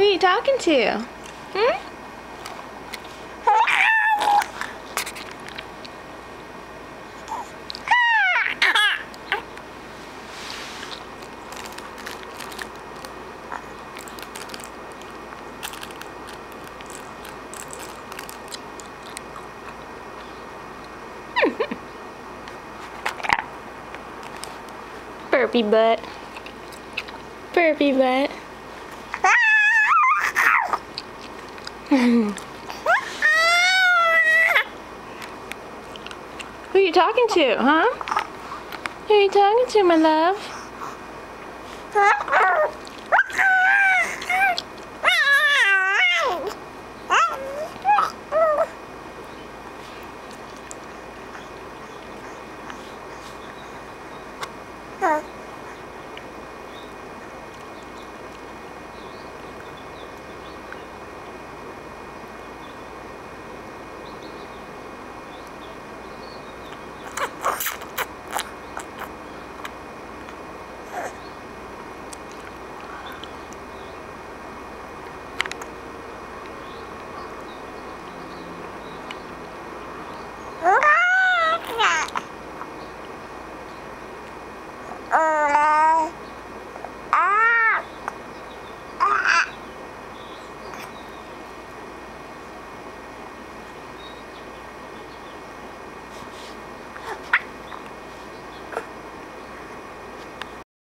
Who are you talking to? Hmm? Burpy butt. Burpy butt. Who are you talking to, huh? Who are you talking to, my love?